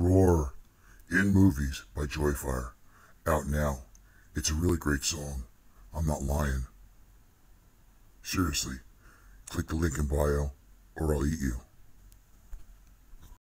Roar in movies by Joyfire. Out now. It's a really great song. I'm not lying. Seriously, click the link in bio or I'll eat you.